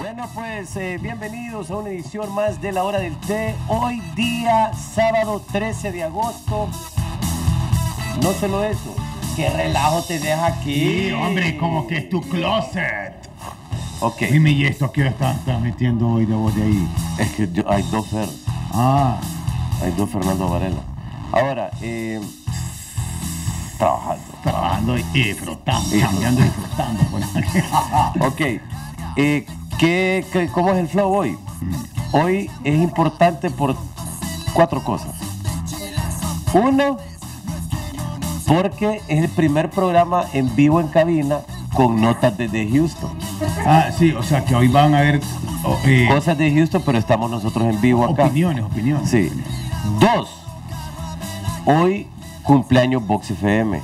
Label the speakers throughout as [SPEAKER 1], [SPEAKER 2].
[SPEAKER 1] Bueno, pues eh, bienvenidos a una edición más de la hora del té. Hoy día, sábado 13 de agosto. No solo eso, qué relajo te deja aquí.
[SPEAKER 2] Sí, hombre, como que es tu closet.
[SPEAKER 1] Ok,
[SPEAKER 2] Dime, ¿y esto qué hora estás, estás metiendo hoy de vos de ahí?
[SPEAKER 1] es que yo- hay dos Fer,
[SPEAKER 2] Ah,
[SPEAKER 1] hay dos Fernando Varela. Ahora, eh, trabajando.
[SPEAKER 2] trabajando y disfrutando,
[SPEAKER 1] Sí.
[SPEAKER 2] cambiando y disfrutando. pues.
[SPEAKER 1] Ok, eh, ¿qué, qué- cómo es el flow hoy? Hoy es importante por cuatro cosas. Uno, porque es el primer programa en vivo en cabina con notas desde Houston.
[SPEAKER 2] ah, sí, o sea que hoy van a haber oh, eh,
[SPEAKER 1] Cosas de Houston, pero estamos nosotros en vivo acá.
[SPEAKER 2] opiniones, opiniones.
[SPEAKER 1] Sí. Dos, hoy cumpleaños Box FM.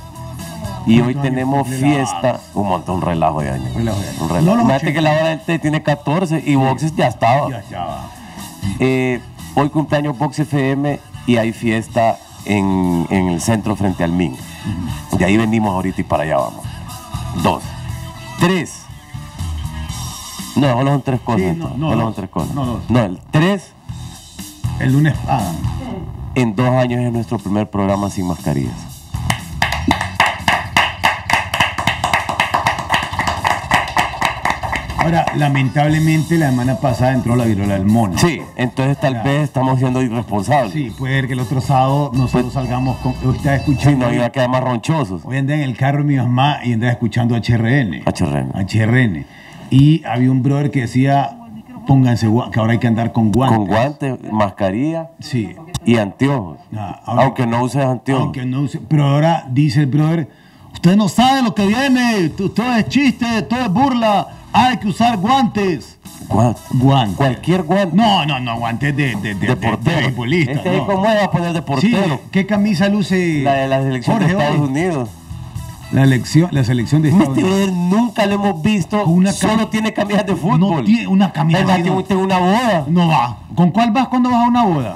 [SPEAKER 1] Y hoy
[SPEAKER 2] ¿Cuántos años
[SPEAKER 1] tenemos fiesta, un montón, un relajo de años.
[SPEAKER 2] Relajo de años.
[SPEAKER 1] Un relajo. Imagínate
[SPEAKER 2] 80.
[SPEAKER 1] que la hora tiene 14 y Boxes ya estaba.
[SPEAKER 2] Ya estaba.
[SPEAKER 1] Eh, hoy cumpleaños Box FM y hay fiesta en, en el centro frente al MIN. De ahí venimos ahorita y para allá vamos. Dos. Tres. No, solo son tres cosas.
[SPEAKER 2] Sí, no,
[SPEAKER 1] entonces,
[SPEAKER 2] no,
[SPEAKER 1] solo
[SPEAKER 2] dos.
[SPEAKER 1] son tres cosas.
[SPEAKER 2] No, dos.
[SPEAKER 1] No, el tres
[SPEAKER 2] El lunes. Ah,
[SPEAKER 1] en dos años es nuestro primer programa sin mascarillas.
[SPEAKER 2] Ahora, lamentablemente, la semana pasada entró la viruela del mono.
[SPEAKER 1] Sí, entonces tal
[SPEAKER 2] Claro.
[SPEAKER 1] vez estamos siendo irresponsables.
[SPEAKER 2] Sí, puede ser que el otro sábado nosotros salgamos con. Usted está
[SPEAKER 1] Sí,
[SPEAKER 2] escuchando.
[SPEAKER 1] nos iba a quedar más ronchosos.
[SPEAKER 2] Hoy andaba en el carro de mi mamá y andaba escuchando HRN.
[SPEAKER 1] HRN.
[SPEAKER 2] HRN. Y había un brother que decía, pónganse que ahora hay que andar con guantes.
[SPEAKER 1] Con guantes, mascarilla
[SPEAKER 2] Sí.
[SPEAKER 1] y anteojos.
[SPEAKER 2] Ah, ahora-
[SPEAKER 1] Aunque no uses anteojos.
[SPEAKER 2] Aunque no use- pero ahora dice el brother, usted no sabe lo que viene, todo es chiste, todo es burla, hay que usar guantes.
[SPEAKER 1] Guantes.
[SPEAKER 2] Guantes.
[SPEAKER 1] Cualquier guante.
[SPEAKER 2] No, no, no, guantes de, de, de,
[SPEAKER 1] de portero. Este
[SPEAKER 2] no.
[SPEAKER 1] es como va a poner de
[SPEAKER 2] Sí,
[SPEAKER 1] portero.
[SPEAKER 2] ¿qué camisa luce?
[SPEAKER 1] la de la selección
[SPEAKER 2] Jorge
[SPEAKER 1] de Estados
[SPEAKER 2] hoy?
[SPEAKER 1] Unidos.
[SPEAKER 2] La, elección, la selección de Estados
[SPEAKER 1] Este
[SPEAKER 2] Unidos.
[SPEAKER 1] brother nunca lo hemos visto.
[SPEAKER 2] Una
[SPEAKER 1] solo tiene camisas de fútbol.
[SPEAKER 2] No tiene una camisa
[SPEAKER 1] usted una boda.
[SPEAKER 2] No va. ¿Con cuál vas cuando vas a una boda?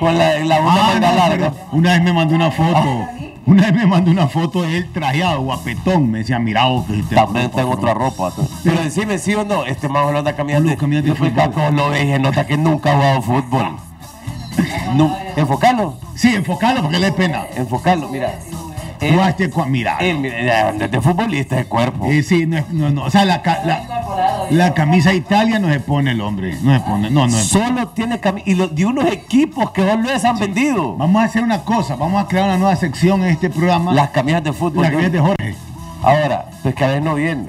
[SPEAKER 1] Con la, la una
[SPEAKER 2] Ah, no,
[SPEAKER 1] larga.
[SPEAKER 2] Una vez me mandó una foto. Una vez me mandó una foto de él trajeado, guapetón. Me decía, mira, vos que te
[SPEAKER 1] También tengo otra ropa. Pero decime sí o no, este man anda caminando.
[SPEAKER 2] Los camisas de fútbol.
[SPEAKER 1] Lo ve y se nota que nunca ha jugado fútbol. No, enfocalo,
[SPEAKER 2] Sí, enfocalo porque le es pena.
[SPEAKER 1] enfocalo, mira.
[SPEAKER 2] Jugaste con. Mira.
[SPEAKER 1] ya, de futbolista de cuerpo.
[SPEAKER 2] Eh, sí, no, es- no, no. O sea, la, la, la camisa de Italia no se pone el hombre. No se pone. No, no se pone.
[SPEAKER 1] Solo tiene camisas. Y los de unos equipos que vos les han vendido.
[SPEAKER 2] Vamos a hacer una cosa. Vamos a crear una nueva sección en este programa.
[SPEAKER 1] Las camisas de fútbol.
[SPEAKER 2] la
[SPEAKER 1] de
[SPEAKER 2] que es de. Jorge.
[SPEAKER 1] Ahora, pues que a veces no viene.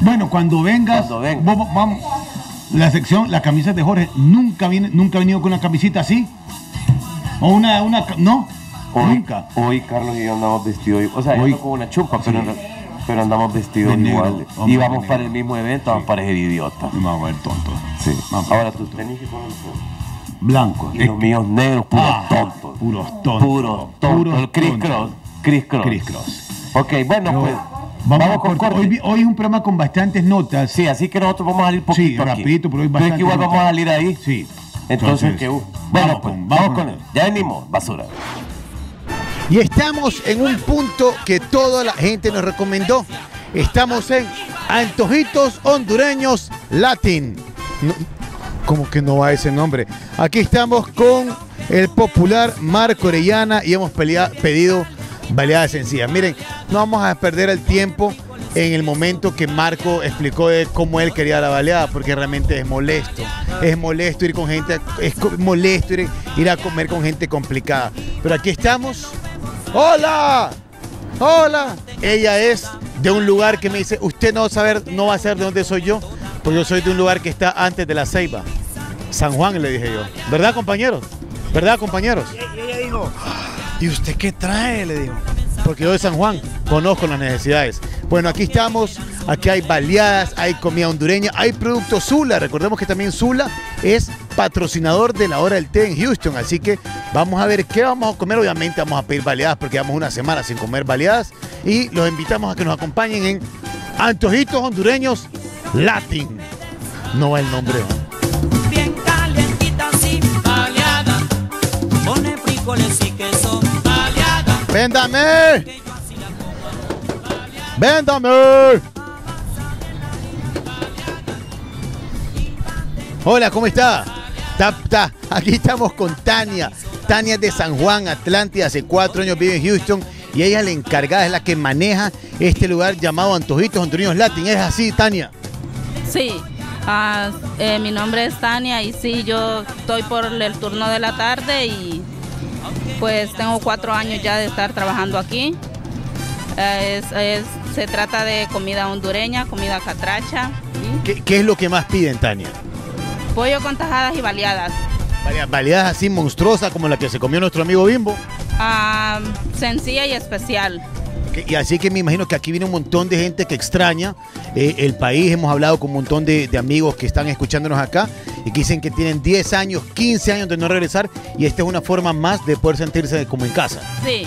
[SPEAKER 2] Bueno, cuando vengas.
[SPEAKER 1] Cuando venga.
[SPEAKER 2] vos- vamos. La sección, la camisa de Jorge, nunca viene, nunca ha venido con una camisita así. O una, una, no,
[SPEAKER 1] Hoy,
[SPEAKER 2] nunca.
[SPEAKER 1] hoy Carlos y yo andamos vestidos. O sea, yo
[SPEAKER 2] Hoy-
[SPEAKER 1] con una chupa, pero, pero andamos vestidos
[SPEAKER 2] De negro,
[SPEAKER 1] iguales.
[SPEAKER 2] hombre,
[SPEAKER 1] Y vamos para el mismo evento, vamos a parecer idiotas.
[SPEAKER 2] Vamos a ver tontos.
[SPEAKER 1] Sí.
[SPEAKER 2] Vamos.
[SPEAKER 1] Ahora tus tenis que son
[SPEAKER 2] Blancos.
[SPEAKER 1] y los míos negros, puros
[SPEAKER 2] Ah,
[SPEAKER 1] tontos.
[SPEAKER 2] Puros tontos.
[SPEAKER 1] Puros tontos. Chris. Cross. Chris Cross.
[SPEAKER 2] Criss cross.
[SPEAKER 1] Ok, bueno,
[SPEAKER 2] Pero
[SPEAKER 1] pues.
[SPEAKER 2] Vamos,
[SPEAKER 1] Vamos, con corte.
[SPEAKER 2] Hoy, es un programa con bastantes notas.
[SPEAKER 1] Sí, así que nosotros vamos a salir poquito
[SPEAKER 2] Sí, rapidito, pero hoy
[SPEAKER 1] es
[SPEAKER 2] bastante
[SPEAKER 1] que igual vamos a salir ahí.
[SPEAKER 2] Sí.
[SPEAKER 1] Entonces, que, uh, bueno,
[SPEAKER 2] vamos
[SPEAKER 1] pues,
[SPEAKER 2] con-
[SPEAKER 1] vamos,
[SPEAKER 2] vamos
[SPEAKER 1] con
[SPEAKER 2] con-
[SPEAKER 1] él. Ya venimos, basura.
[SPEAKER 3] Y estamos en un punto que toda la gente nos recomendó. Estamos en Antojitos Hondureños Latin. No, ¿Cómo que no va ese nombre? Aquí estamos con el popular Marco Orellana y hemos pedido baleadas sencillas. Miren, no vamos a perder el tiempo en el momento que Marco explicó de cómo él quería la baleada, porque realmente es molesto. Es molesto ir con gente, es molesto ir, ir a comer con gente complicada. Pero aquí estamos. ¡Hola! ¡Hola! Ella es de un lugar que me dice, usted no va a saber, no va a saber de dónde soy yo, porque yo soy de un lugar que está antes de la Ceiba. San Juan, le dije yo. ¿Verdad, compañeros? ¿Verdad, compañeros?
[SPEAKER 4] Y ella dijo, ¿y usted qué trae? Le dijo.
[SPEAKER 3] Porque yo de San Juan conozco las necesidades. Bueno, aquí estamos, aquí hay baleadas, hay comida hondureña, hay productos Zula. Recordemos que también Zula es patrocinador de la hora del té en Houston. Así que vamos a ver qué vamos a comer. Obviamente vamos a pedir baleadas porque llevamos una semana sin comer baleadas. Y los invitamos a que nos acompañen en Antojitos Hondureños Latin. No va el nombre. ¿no?
[SPEAKER 5] bien calientita así, baleada. Pone frijoles y queso, baleada.
[SPEAKER 3] ¡Véndame! ¡Véndame! Hola, ¿cómo está? Ta- ta- Aquí estamos con Tania. Tania es de San Juan, Atlántida, hace cuatro años vive en Houston y ella es la encargada, es la que maneja este lugar llamado Antojitos Hondureños Latin. ¿Es así, Tania?
[SPEAKER 6] Sí, ah, eh, mi nombre es Tania y sí, yo estoy por el turno de la tarde y pues tengo cuatro años ya de estar trabajando aquí. Eh, es- es- se trata de comida hondureña, comida catracha, ¿sí?
[SPEAKER 3] ¿Qué, qué es lo que más piden, Tania?
[SPEAKER 6] Pollo con tajadas y baleadas.
[SPEAKER 3] Variedades así monstruosas como la que se comió nuestro amigo Bimbo.
[SPEAKER 6] Ah, sencilla y especial.
[SPEAKER 3] Y así que me imagino que aquí viene un montón de gente que extraña eh, el país. Hemos hablado con un montón de, de amigos que están escuchándonos acá y que dicen que tienen 10 años, 15 años de no regresar y esta es una forma más de poder sentirse como en casa.
[SPEAKER 6] Sí,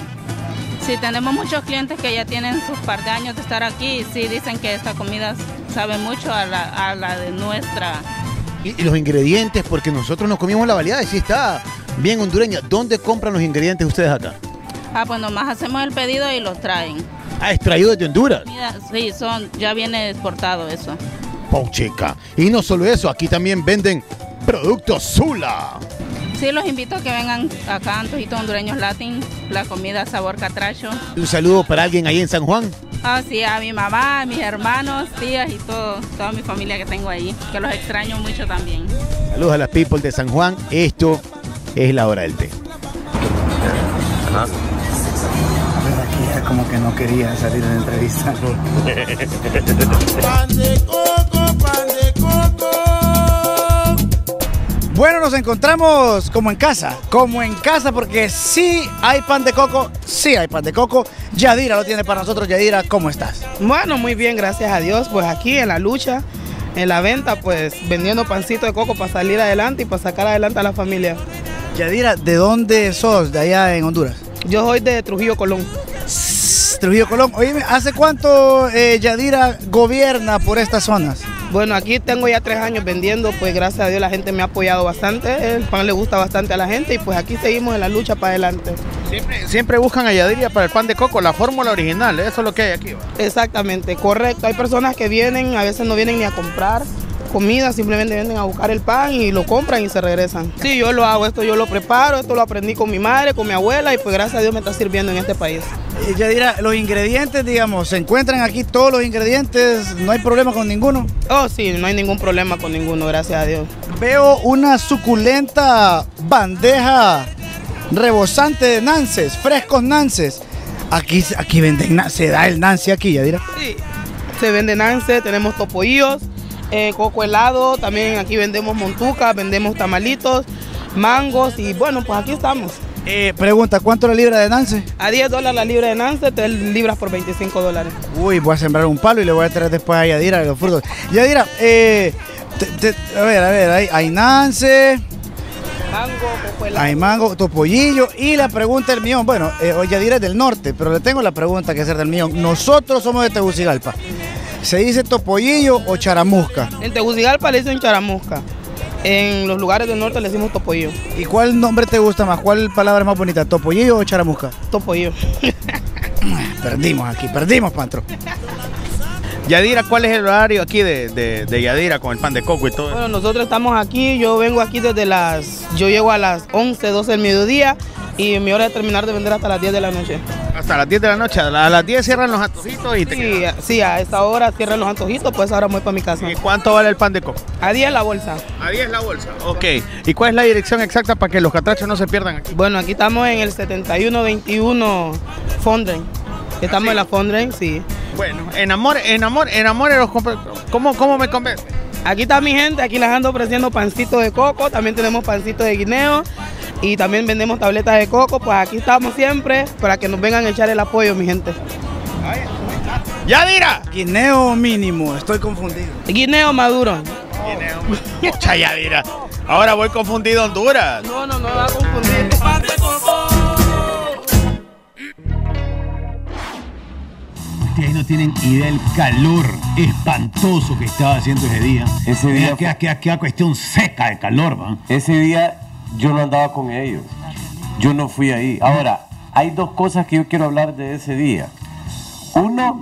[SPEAKER 6] sí, tenemos muchos clientes que ya tienen sus par de años de estar aquí y sí dicen que esta comida sabe mucho a la, a la de nuestra.
[SPEAKER 3] Y, y los ingredientes, porque nosotros nos comimos la variedad y sí está bien hondureña. ¿Dónde compran los ingredientes ustedes acá?
[SPEAKER 6] Ah, pues nomás hacemos el pedido y los traen.
[SPEAKER 3] Ah, extraído desde Honduras.
[SPEAKER 6] Sí, son, ya viene exportado eso.
[SPEAKER 3] Pochica. Y no solo eso, aquí también venden productos Zula.
[SPEAKER 6] Sí, los invito a que vengan acá a Antojitos Hondureños Latin, la comida sabor catracho.
[SPEAKER 3] Un saludo para alguien ahí en San Juan.
[SPEAKER 6] Ah, sí, a mi mamá, a mis hermanos, tías y todo, toda mi familia que tengo ahí, que los extraño mucho también.
[SPEAKER 3] Saludos a las people de San Juan. Esto es la hora del té.
[SPEAKER 7] Pero aquí ya como que no quería salir en la entrevista.
[SPEAKER 4] Bueno, nos encontramos como en casa, como en casa porque sí hay pan de coco, sí hay pan de coco. Yadira lo tiene para nosotros. Yadira, ¿cómo estás?
[SPEAKER 8] Bueno, muy bien, gracias a Dios. Pues aquí en la lucha, en la venta, pues vendiendo pancito de coco para salir adelante y para sacar adelante a la familia.
[SPEAKER 4] Yadira, ¿de dónde sos? De allá en Honduras.
[SPEAKER 8] Yo soy de Trujillo Colón.
[SPEAKER 4] Trujillo Colón. Oye, ¿hace cuánto eh, Yadira gobierna por estas zonas?
[SPEAKER 8] Bueno, aquí tengo ya tres años vendiendo, pues gracias a Dios la gente me ha apoyado bastante, el pan le gusta bastante a la gente y pues aquí seguimos en la lucha para adelante.
[SPEAKER 9] Siempre, siempre buscan a Yadira para el pan de coco, la fórmula original, eso es lo que hay aquí. ¿va?
[SPEAKER 8] Exactamente, correcto. Hay personas que vienen, a veces no vienen ni a comprar comida, simplemente vienen a buscar el pan y lo compran y se regresan. Sí, yo lo hago, esto yo lo preparo, esto lo aprendí con mi madre, con mi abuela y pues gracias a Dios me está sirviendo en este país.
[SPEAKER 4] Eh, Yadira, los ingredientes, digamos, se encuentran aquí todos los ingredientes, no hay problema con ninguno.
[SPEAKER 8] Oh, sí, no hay ningún problema con ninguno, gracias a Dios.
[SPEAKER 4] Veo una suculenta bandeja rebosante de nances, frescos nances. Aquí, aquí venden, se da el nance aquí, Yadira.
[SPEAKER 8] Sí, se vende nance, tenemos topoillos, eh, coco helado, también aquí vendemos montuca, vendemos tamalitos, mangos y bueno, pues aquí estamos.
[SPEAKER 4] Eh, pregunta, ¿cuánto la libra de nance?
[SPEAKER 8] A 10 dólares la libra de nance, te libras por 25 dólares.
[SPEAKER 4] Uy, voy a sembrar un palo y le voy a traer después a Yadira los frutos. Yadira, eh, te- te- a ver, a ver, hay, hay nance,
[SPEAKER 8] Mango, coco helado.
[SPEAKER 4] hay mango, topollillo y la pregunta del millón. Bueno, eh, hoy Yadira es del norte, pero le tengo la pregunta que hacer del millón. Nosotros somos de Tegucigalpa. ¿Se dice topollillo o charamusca?
[SPEAKER 8] En Tegucigalpa le dicen charamusca. En los lugares del norte le decimos topoillo.
[SPEAKER 4] ¿Y cuál nombre te gusta más? ¿Cuál palabra es más bonita? ¿Topollillo o charamusca?
[SPEAKER 8] Topoillo.
[SPEAKER 4] Perdimos aquí, perdimos, Pantro.
[SPEAKER 9] Yadira, ¿cuál es el horario aquí de, de- de Yadira con el pan de coco y todo? eso?
[SPEAKER 8] Bueno, nosotros estamos aquí, yo vengo aquí desde las, yo llego a las 11, 12 del mediodía y mi hora de terminar de vender hasta las 10 de la noche.
[SPEAKER 9] Hasta las 10 de la noche, a la- a las 10 cierran los antojitos y te
[SPEAKER 8] Sí,
[SPEAKER 9] quedas.
[SPEAKER 8] sí, a esa hora cierran los antojitos, pues ahora voy para mi casa.
[SPEAKER 9] ¿Y cuánto vale el pan de coco?
[SPEAKER 8] A 10 la bolsa.
[SPEAKER 9] A 10 la bolsa. Ok. ¿Y cuál es la dirección exacta para que los catrachos no se pierdan aquí?
[SPEAKER 8] Bueno, aquí estamos en el 7121 Fondren. Estamos
[SPEAKER 9] ¿Ah, sí?
[SPEAKER 8] en la Fondren, sí.
[SPEAKER 9] Bueno, enamore, enamore, enamore los compra- ¿Cómo, ¿Cómo me convence?
[SPEAKER 8] Aquí está mi gente, aquí les ando ofreciendo pancito de coco, también tenemos pancito de guineo y también vendemos tabletas de coco, pues aquí estamos siempre para que nos vengan a echar el apoyo, mi gente.
[SPEAKER 9] ¡Yadira!
[SPEAKER 4] Guineo mínimo, estoy confundido.
[SPEAKER 8] Guineo maduro.
[SPEAKER 9] Mucha Yadira. Ahora voy confundido Honduras.
[SPEAKER 8] No, no, no va a confundir.
[SPEAKER 2] Ustedes no tienen idea del calor espantoso que estaba haciendo ese día.
[SPEAKER 1] Ese día
[SPEAKER 2] Era que, que, que cuestión seca de calor, ¿va?
[SPEAKER 1] Ese día yo no andaba con ellos. Yo no fui ahí. Ahora, hay dos cosas que yo quiero hablar de ese día. Uno,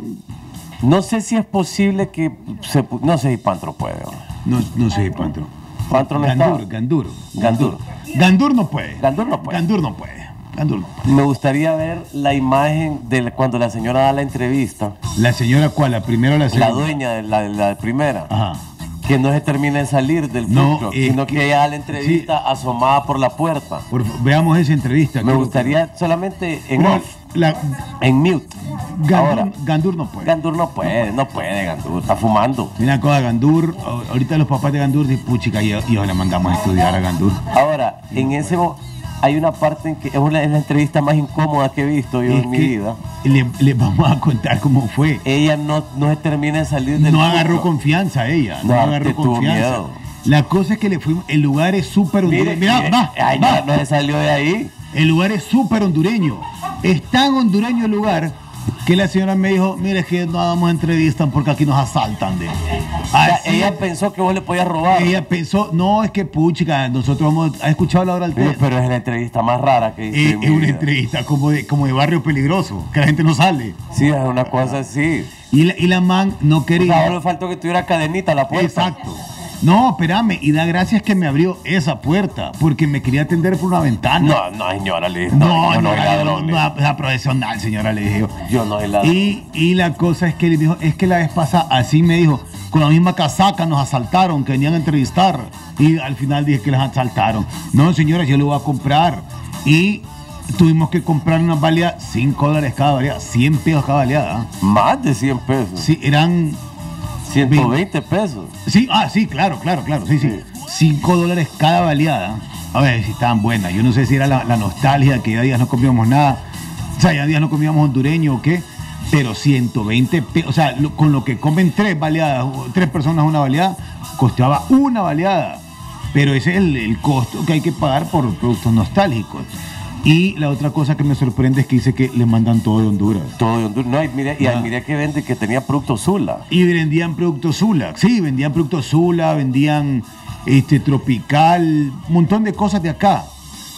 [SPEAKER 1] no sé si es posible que se... No sé si Pantro puede. ¿no?
[SPEAKER 2] No, sé, Pantro.
[SPEAKER 1] ¿Cuánto no
[SPEAKER 2] Gandur,
[SPEAKER 1] estaba?
[SPEAKER 2] Gandur.
[SPEAKER 1] Gandur.
[SPEAKER 2] Gandur no puede.
[SPEAKER 1] Gandur no puede.
[SPEAKER 2] Gandur no puede. Gandur no puede.
[SPEAKER 1] Me gustaría ver la imagen de la- cuando la señora da la entrevista,
[SPEAKER 2] La señora cuál, la primera o la
[SPEAKER 1] la
[SPEAKER 2] segunda.
[SPEAKER 1] dueña de la, de la primera,
[SPEAKER 2] Ajá.
[SPEAKER 1] Que no se termina de salir del
[SPEAKER 2] No, es
[SPEAKER 1] sino
[SPEAKER 2] que-
[SPEAKER 1] que da la entrevista asomada por la puerta.
[SPEAKER 2] Por veamos esa entrevista.
[SPEAKER 1] Me gustaría solamente en
[SPEAKER 2] Pero
[SPEAKER 1] off,
[SPEAKER 2] la-
[SPEAKER 1] en mute. Ahora,
[SPEAKER 2] Gandur, Gandur no puede.
[SPEAKER 1] Gandur no puede, no puede, Gandur, está fumando.
[SPEAKER 2] Mira, cosa Gandur, ahorita los papás de Gandur dicen, puchica, y y le mandamos a estudiar a Gandur.
[SPEAKER 1] Ahora, en ese mo- hay una parte en que es, una, es la entrevista más incómoda que he visto yo
[SPEAKER 2] Es
[SPEAKER 1] en mi vida.
[SPEAKER 2] Le, le vamos a contar cómo fue.
[SPEAKER 1] Ella no, no se termina de salir del
[SPEAKER 2] No agarró
[SPEAKER 1] truck.
[SPEAKER 2] confianza ella. No,
[SPEAKER 1] No,
[SPEAKER 2] agarró confianza.
[SPEAKER 1] miedo.
[SPEAKER 2] La cosa es que le fuimos. El lugar es súper hondureño. Mira,
[SPEAKER 1] mire,
[SPEAKER 2] va,
[SPEAKER 1] ay,
[SPEAKER 2] va.
[SPEAKER 1] no, no se salió de ahí.
[SPEAKER 2] El lugar es súper hondureño. Es tan hondureño el lugar que la señora me dijo: Mire, es que no hagamos entrevistas porque aquí nos asaltan. De.
[SPEAKER 1] O sea,
[SPEAKER 2] Así-
[SPEAKER 1] ella pensó que vos le podías robar.
[SPEAKER 2] ella pensó: No, es que puchica, nosotros hemos. ¿Has escuchado la hora del té?
[SPEAKER 1] pero es la entrevista más rara que hice
[SPEAKER 2] Es,
[SPEAKER 1] en mi
[SPEAKER 2] es una
[SPEAKER 1] vida.
[SPEAKER 2] entrevista como de, como de barrio peligroso, que la gente no sale.
[SPEAKER 1] Sí, es una cosa así.
[SPEAKER 2] Y la, y la man no
[SPEAKER 1] O
[SPEAKER 2] quería.
[SPEAKER 1] solo faltó que tuviera cadenita a la puerta.
[SPEAKER 2] Exacto. No, espérame, y da gracias que me abrió esa puerta, porque me quería atender por una ventana.
[SPEAKER 1] No, no, señora, le dije.
[SPEAKER 2] no,
[SPEAKER 1] yo no
[SPEAKER 2] no,
[SPEAKER 1] ladrón.
[SPEAKER 2] no,
[SPEAKER 1] le-
[SPEAKER 2] no, la profesional, señora, le dije yo.
[SPEAKER 1] Yo no soy ladrón.
[SPEAKER 2] Y, y la cosa es que le dijo, es que la vez pasada así me dijo, con la misma casaca nos asaltaron, que venían a entrevistar. Y al final dije que les asaltaron. No, señora, yo le voy a comprar. Y tuvimos que comprar una baleada, 5 dólares cada baleada, 100 pesos cada baleada.
[SPEAKER 1] Más de 100 pesos.
[SPEAKER 2] Sí, eran
[SPEAKER 1] 120 pesos.
[SPEAKER 2] Sí, ah, sí, claro, claro, claro, sí, sí. 5 dólares cada baleada. A ver si estaban buenas. Yo no sé si era la, la nostalgia, que ya días no comíamos nada. O sea, ya días no comíamos hondureño o qué. Pero 120 pesos, o sea, lo- con lo que comen tres baleadas, tres personas una baleada, costaba una baleada. Pero ese es el, el costo que hay que pagar por productos nostálgicos. Y la otra cosa que me sorprende es que dice que le mandan todo de Honduras.
[SPEAKER 1] Todo de Honduras. No, y mire, y
[SPEAKER 2] Ah.
[SPEAKER 1] que vende que tenía productos Zula.
[SPEAKER 2] Y vendían productos Zula. Sí, vendían productos Zula, vendían este, Tropical, un montón de cosas de acá.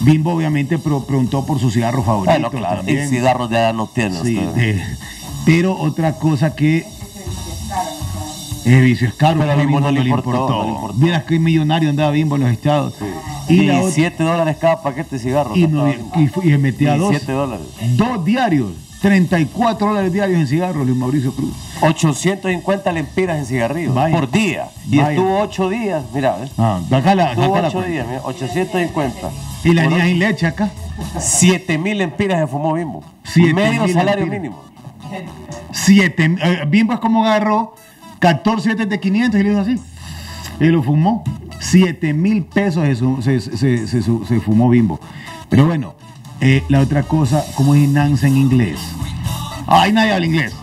[SPEAKER 2] Bimbo obviamente preguntó por su cigarro favorito.
[SPEAKER 1] Bueno, claro,
[SPEAKER 2] también.
[SPEAKER 1] cigarros de no tiene
[SPEAKER 2] Sí, de- pero otra cosa que es caro,
[SPEAKER 1] Pero a Bimbo no le importó, no le importó.
[SPEAKER 2] Vieras que millonario andaba Bimbo en los estados.
[SPEAKER 1] Y,
[SPEAKER 2] Y, la otra-
[SPEAKER 1] 7 dólares cada paquete de cigarros.
[SPEAKER 2] y, no- y y me metía dos,
[SPEAKER 1] 17 dólares.
[SPEAKER 2] dos diarios, 34 dólares diarios en cigarros, Luis Mauricio Cruz.
[SPEAKER 1] 850 lempiras en cigarrillos
[SPEAKER 2] Vaya.
[SPEAKER 1] por día. Y
[SPEAKER 2] Vaya.
[SPEAKER 1] estuvo 8 días, mira, ¿ves?
[SPEAKER 2] Ah, acá la,
[SPEAKER 1] Estuvo
[SPEAKER 2] acá la
[SPEAKER 1] 8
[SPEAKER 2] cuenta.
[SPEAKER 1] días, mira, 850.
[SPEAKER 2] Y la niña sin leche acá.
[SPEAKER 1] 7 mil lempiras se fumó Bimbo.
[SPEAKER 2] Siete
[SPEAKER 1] Medio salario
[SPEAKER 2] lempiras.
[SPEAKER 1] mínimo.
[SPEAKER 2] Siete, eh, Bimbo es como agarró 14 billetes de 500 y le hizo así. Y lo fumó. 7 mil pesos se, se- se- se fumó Bimbo. Pero bueno, eh, la otra cosa, ¿cómo es Nance en inglés? Ay, nadie habla inglés.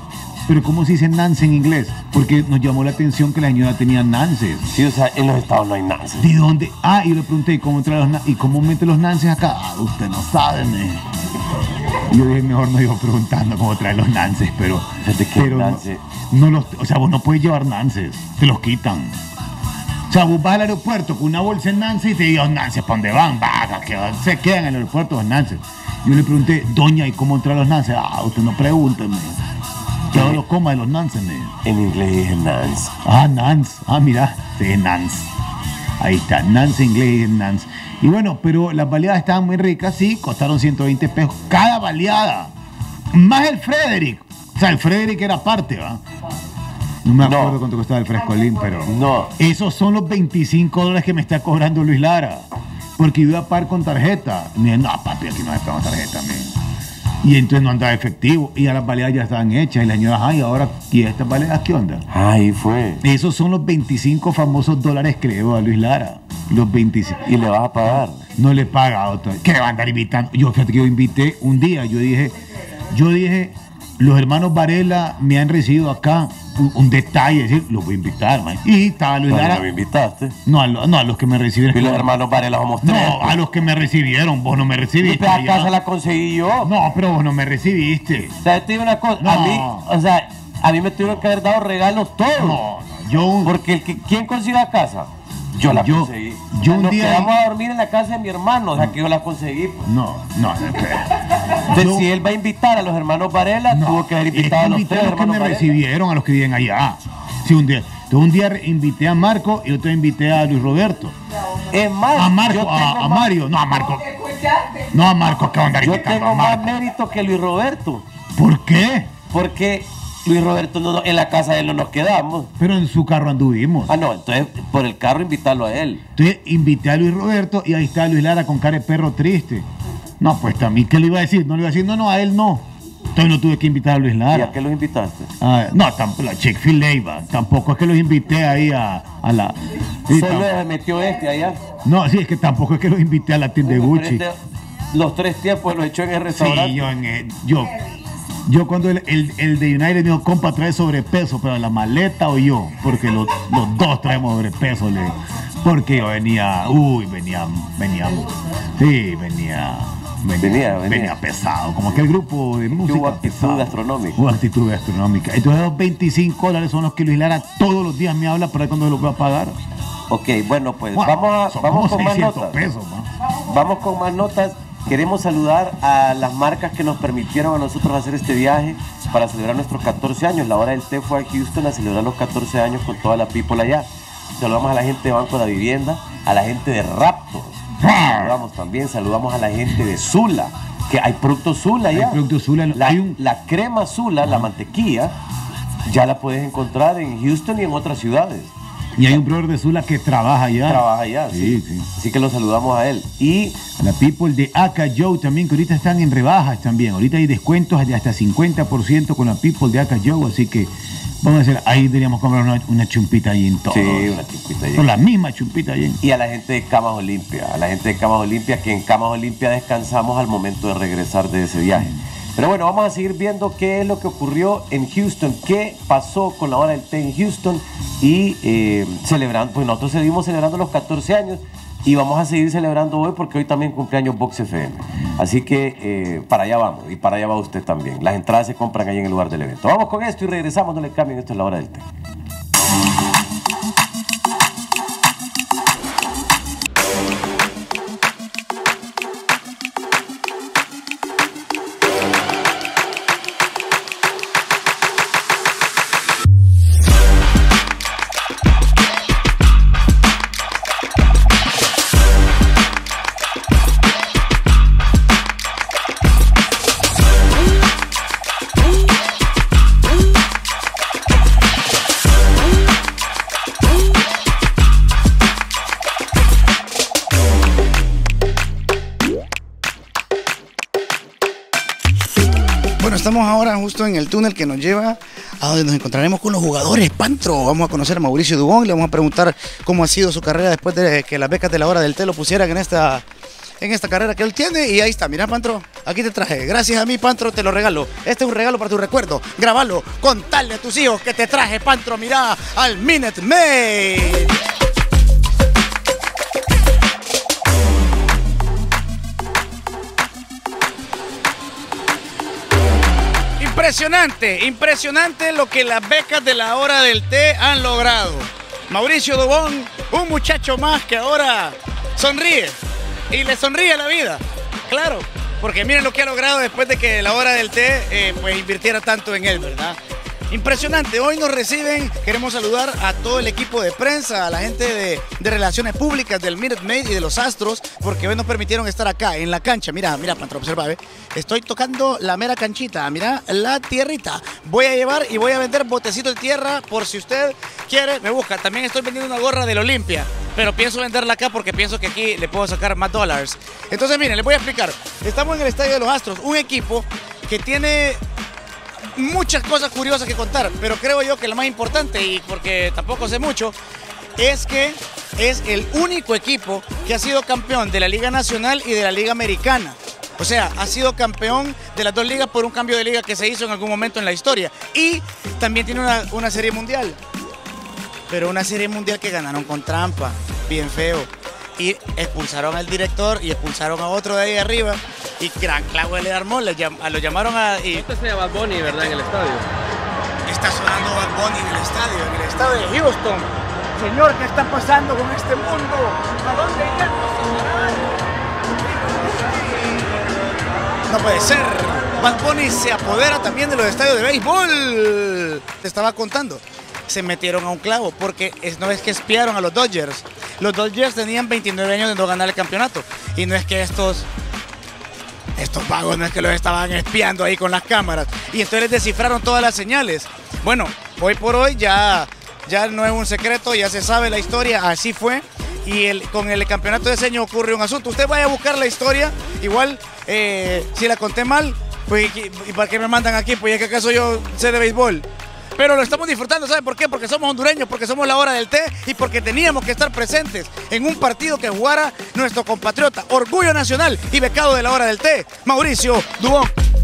[SPEAKER 2] Pero ¿cómo se dice Nance en inglés? Porque nos llamó la atención que la señora tenía Nances.
[SPEAKER 1] Sí, o sea, en los estados no hay nada.
[SPEAKER 2] ¿De dónde? Ah, y le pregunté, ¿y cómo, entra los, na- ¿y cómo mete los nances acá? Ah, usted no sabe, me. Yo dije, mejor no iba preguntando cómo trae los nances, pero.
[SPEAKER 1] Fíjate que
[SPEAKER 2] pero no-
[SPEAKER 1] nance-
[SPEAKER 2] no, los, o sea, vos no puedes llevar nances, te los quitan. O sea, vos vas al aeropuerto con una bolsa en nances y te digan, "Oh, nances, ¿para dónde van? Vaga, que se quedan en el aeropuerto los nances. Yo le pregunté, doña, ¿y cómo entrar los nances? Ah, usted no pregunte, me. No los coma de los nances, me.
[SPEAKER 1] En inglés dije Nance.
[SPEAKER 2] Ah, Nance. Ah, mira, sí, Nance. Ahí está, Nance inglés y Nance. Y bueno, pero las baleadas estaban muy ricas, sí, costaron 120 pesos cada baleada. Más el Frederick. O sea, el Frederick era parte, ¿va? No me acuerdo
[SPEAKER 1] No.
[SPEAKER 2] cuánto costaba el frescolín, pero.
[SPEAKER 1] No.
[SPEAKER 2] Esos son los 25 dólares que me está cobrando Luis Lara. Porque yo iba a pagar con tarjeta. Me no, papi, aquí no con tarjeta, men". Y entonces no andaba efectivo. Y a las baleadas ya estaban hechas. Y la señora, ay, ahora, ¿y estas baleadas qué onda?
[SPEAKER 1] Ahí fue.
[SPEAKER 2] Esos son los 25 famosos dólares que le debo a Luis Lara. Los 25.
[SPEAKER 1] Y le vas a pagar.
[SPEAKER 2] No le he pagado todavía. ¿Qué le va a andar invitando? Yo, fíjate que yo invité un día. Yo dije, yo dije, los hermanos Varela me han recibido acá un, un detalle. Decir, los voy a invitar, man. Y estaba Luis Lara.
[SPEAKER 1] me invitaste.
[SPEAKER 2] No a, lo- no, a los que me recibieron.
[SPEAKER 1] Y los hermanos Varela somos tres.
[SPEAKER 2] No, a los que me recibieron. Vos no me recibiste.
[SPEAKER 1] pues
[SPEAKER 2] allá.
[SPEAKER 1] acá se la conseguí yo.
[SPEAKER 2] No, pero vos no me recibiste.
[SPEAKER 1] O sea, yo te digo una cosa. A
[SPEAKER 2] No.
[SPEAKER 1] mí, o sea, a mí me tuvieron que haber dado regalos todos.
[SPEAKER 2] No, no, yo.
[SPEAKER 1] Porque el que, ¿quién consiguió la casa? Yo la
[SPEAKER 2] Yo-
[SPEAKER 1] conseguí.
[SPEAKER 2] yo un
[SPEAKER 1] Nos
[SPEAKER 2] día-
[SPEAKER 1] quedamos a dormir en la casa de mi hermano, o sea que yo la conseguí. pues.
[SPEAKER 2] No, no, no.
[SPEAKER 1] Entonces,
[SPEAKER 2] Yo-
[SPEAKER 1] si él va a invitar a los hermanos Varela,
[SPEAKER 2] No,
[SPEAKER 1] tuvo que haber
[SPEAKER 2] es que
[SPEAKER 1] invitado a los tres
[SPEAKER 2] a los que me
[SPEAKER 1] Varela.
[SPEAKER 2] recibieron, a los que viven allá. Sí, un día. Entonces, un día invité a Marco y otro invité a Luis Roberto.
[SPEAKER 1] Es más,
[SPEAKER 2] A Marco, a, Mario, no a Marco. No a Marco, que onda
[SPEAKER 1] Yo tengo más mérito que Luis Roberto.
[SPEAKER 2] ¿Por qué?
[SPEAKER 1] Porque Luis Roberto no, en la casa de él no nos quedamos.
[SPEAKER 2] Pero en su carro anduvimos.
[SPEAKER 1] Ah, no, entonces por el carro invitarlo a él.
[SPEAKER 2] Entonces invité a Luis Roberto y ahí está Luis Lara con cara de perro triste. No, pues también, ¿qué le iba a decir? No le iba a decir, no, no, a él no. Entonces no tuve que invitar a Luis
[SPEAKER 1] ¿Y
[SPEAKER 2] Lara.
[SPEAKER 1] a qué los invitaste?
[SPEAKER 2] Ah, no, tampoco, la Chick-fil-A, tampoco es que los invité ahí a, a la... sí,
[SPEAKER 1] Solo se metió este allá.
[SPEAKER 2] no, sí, es que tampoco es que los invité a la tienda de Gucci.
[SPEAKER 1] este, los tres tiempos lo echó en el restaurante.
[SPEAKER 2] Sí, yo, en el- yo, yo cuando el, el- el de United me dijo, compa, trae sobrepeso, pero la maleta o yo, porque los, los dos traemos sobrepeso, le, porque yo venía, uy, venía, venía, sí, venía,
[SPEAKER 1] Venía, venía.
[SPEAKER 2] pesado, como aquel grupo de música.
[SPEAKER 1] hubo actitud gastronómica.
[SPEAKER 2] Hubo actitud gastronómica. Entonces esos 25 dólares son los que Luis Lara todos los días me habla para ver cuándo lo voy a pagar.
[SPEAKER 1] Ok, bueno, pues
[SPEAKER 2] Bueno,
[SPEAKER 1] vamos, a, vamos con más
[SPEAKER 2] 600
[SPEAKER 1] notas.
[SPEAKER 2] pesos.
[SPEAKER 1] Vamos con más notas. Queremos saludar a las marcas que nos permitieron a nosotros hacer este viaje para celebrar nuestros 14 años. La hora del té fue a Houston a celebrar los 14 años con toda la people allá. Saludamos a la gente de Banco de la Vivienda, a la gente de Raptor. Saludamos también, saludamos a la gente de Zula, que hay productos Zula
[SPEAKER 2] Hay
[SPEAKER 1] ya.
[SPEAKER 2] productos Zula,
[SPEAKER 1] La,
[SPEAKER 2] hay un-
[SPEAKER 1] la crema Zula, la mantequilla, ya la puedes encontrar en Houston y en otras ciudades.
[SPEAKER 2] Y hay un brother de Zula que trabaja allá.
[SPEAKER 1] Trabaja allá, sí.
[SPEAKER 2] Sí, sí.
[SPEAKER 1] Así que lo saludamos a él. Y
[SPEAKER 2] A la people de Aka Joe también, que ahorita están en rebajas también. Ahorita hay descuentos de hasta 50% con la people de Aka Joe, así que vamos a hacer, ahí deberíamos comprar una, una chumpita ahí en todo.
[SPEAKER 1] Sí, una chispita ahí.
[SPEAKER 2] Con la misma chumpita en.
[SPEAKER 1] y a la gente de Camas Olimpia, a la gente de Camas Olimpia, que en Camas Olimpia descansamos al momento de regresar de ese viaje. Pero bueno, vamos a seguir viendo qué es lo que ocurrió en Houston, qué pasó con la hora del té en Houston y eh, celebrando, pues nosotros seguimos celebrando los 14 años y vamos a seguir celebrando hoy porque hoy también cumpleaños Box FM. Así que eh, para allá vamos y para allá va usted también. Las entradas se compran ahí en el lugar del evento. Vamos con esto y regresamos, no le cambien, esto es la hora del té.
[SPEAKER 4] Justo en el túnel que nos lleva a donde nos encontraremos con los jugadores. Pantro, vamos a conocer a Mauricio Dubón, le vamos a preguntar cómo ha sido su carrera después de que las becas de la hora del té lo pusieran en esta, en esta carrera que él tiene. Y ahí está, mira Pantro, aquí te traje. Gracias a mí, Pantro, te lo regalo. Este es un regalo para tu recuerdo. Grábalo, contale a tus hijos que te traje, Pantro. Mira al Minute Maid. Impresionante, impresionante lo que las becas de la hora del té han logrado. Mauricio Dubón, un muchacho más que ahora sonríe y le sonríe la vida. Claro, porque miren lo que ha logrado después de que la hora del té eh, pues invirtiera tanto en él, ¿verdad? Impresionante, hoy nos reciben, queremos saludar a todo el equipo de prensa, a la gente de, Relaciones Públicas del Minute Maid y de los Astros, porque hoy nos permitieron estar acá, en la cancha. Mira, mira, Pantro, observa, ¿ve? Estoy tocando la mera canchita, mira, la tierrita. Voy a llevar y voy a vender botecitos de tierra por si usted quiere, me busca. También estoy vendiendo una gorra del Olimpia, pero pienso venderla acá porque pienso que aquí le puedo sacar más dólares. Entonces, miren, les voy a explicar. Estamos en el Estadio de los Astros, un equipo que tiene muchas cosas curiosas que contar, pero creo yo que la más importante, y porque tampoco sé mucho, es que es el único equipo que ha sido campeón de la Liga Nacional y de la Liga Americana. O sea, ha sido campeón de las dos ligas por un cambio de liga que se hizo en algún momento en la historia. Y también tiene una, una serie mundial. Pero una serie mundial que ganaron con trampa, bien feo. Y expulsaron al director y expulsaron a otro de ahí arriba. Y gran clavo le armó, le llam- a- lo llamaron a... Y
[SPEAKER 9] Este se llama Bonnie, ¿verdad? En el estadio.
[SPEAKER 4] está sonando Bad Bunny en el estadio, en el estadio de Houston. Señor, ¿qué está pasando con este mundo? ¿A dónde iremos? No puede ser. Bad Bunny se apodera también de los estadios de béisbol. Te estaba contando se metieron a un clavo, porque es- no es que espiaron a los Dodgers. Los Dodgers tenían 29 años de no ganar el campeonato. Y no es que estos, estos vagos no es que los estaban espiando ahí con las cámaras. Y entonces descifraron todas las señales. Bueno, hoy por hoy ya, ya no es un secreto, ya se sabe la historia, así fue. Y con el campeonato de diseño ocurre un asunto. Usted vaya a buscar la historia, igual eh, si la conté mal, pues ¿y para qué me mandan aquí? Pues es que acaso yo sé de béisbol. Pero lo estamos disfrutando, ¿sabe por qué? Porque somos hondureños, porque somos la hora del té y porque teníamos que estar presentes en un partido que jugara nuestro compatriota, orgullo nacional y becado de la hora del té, Mauricio Dubón.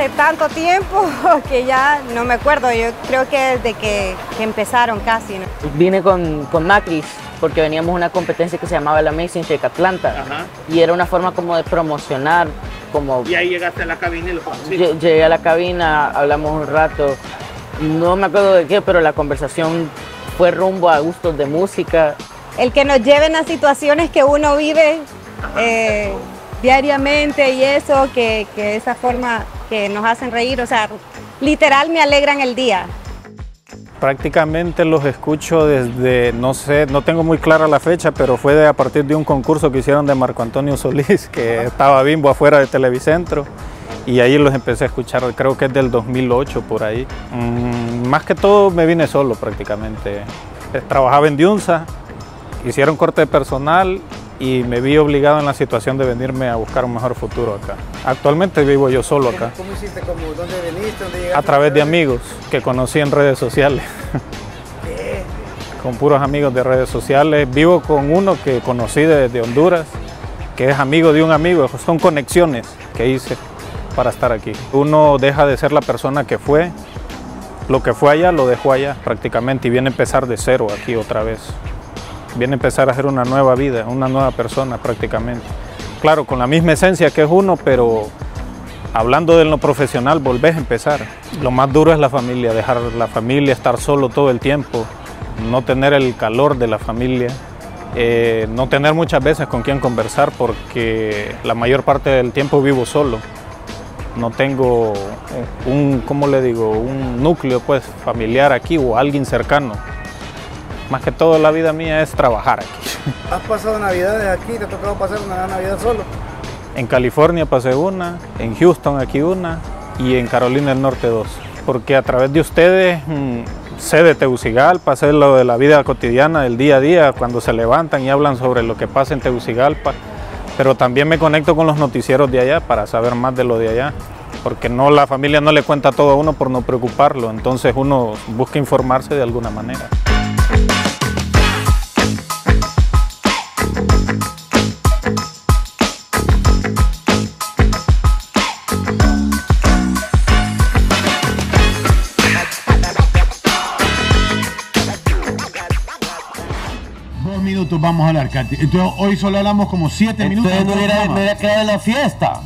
[SPEAKER 10] Hace tanto tiempo que ya no me acuerdo. Yo creo que desde que, que empezaron casi. ¿no?
[SPEAKER 11] Vine con, con Macris porque veníamos a una competencia que se llamaba el Amazing Shake Atlanta y era una forma como de promocionar, como
[SPEAKER 9] Y ahí llegaste a la cabina y lo
[SPEAKER 11] lle- llegué a la cabina, hablamos un rato, no me acuerdo de qué, pero la conversación fue rumbo a gustos de música.
[SPEAKER 10] El que nos lleven a situaciones que uno vive eh, diariamente y eso, que, que esa forma que nos hacen reír, o sea, literal me alegran el día.
[SPEAKER 12] Prácticamente los escucho desde, no sé, no tengo muy clara la fecha, pero fue de- a partir de un concurso que hicieron de Marco Antonio Solís, que estaba bimbo afuera de Televicentro, y ahí los empecé a escuchar, creo que es del 2008 por ahí. Mm, más que todo me vine solo prácticamente. Trabajaba en Diunsa, hicieron corte de personal y me vi obligado en la situación de venirme a buscar un mejor futuro acá. Actualmente vivo yo solo acá.
[SPEAKER 7] ¿Cómo hiciste? ¿Cómo? ¿Dónde veniste? ¿Dónde llegaste?
[SPEAKER 12] A través de amigos que conocí en redes sociales. con puros amigos de redes sociales. Vivo con uno que conocí desde Honduras, que es amigo de un amigo. Son conexiones que hice para estar aquí. Uno deja de ser la persona que fue. Lo que fue allá lo dejó allá prácticamente y viene a empezar de cero aquí otra vez. Viene a empezar a hacer una nueva vida, una nueva persona prácticamente. Claro, con la misma esencia que es uno, pero hablando de lo profesional, volvés a empezar. Lo más duro es la familia, dejar la familia, estar solo todo el tiempo, no tener el calor de la familia, eh, no tener muchas veces con quién conversar porque la mayor parte del tiempo vivo solo. No tengo un, ¿cómo le digo? Un núcleo pues familiar aquí o alguien cercano. Más que todo la vida mía es trabajar aquí.
[SPEAKER 7] ¿Has pasado navidades aquí? ¿Te ha tocado pasar una Navidad solo?
[SPEAKER 12] En California pasé una, en Houston aquí una y en Carolina del Norte dos. Porque a través de ustedes mm, sé de Tegucigalpa, sé lo de la vida cotidiana, del día a día, cuando se levantan y hablan sobre lo que pasa en Tegucigalpa. Pero también me conecto con los noticieros de allá para saber más de lo de allá. Porque no, la familia no le cuenta todo a uno por no preocuparlo. Entonces uno busca informarse de alguna manera.
[SPEAKER 2] Minutos vamos a hablar, Katy. Entonces hoy solo hablamos como siete minutos.
[SPEAKER 1] Entonces no me hubiera quedado en la fiesta.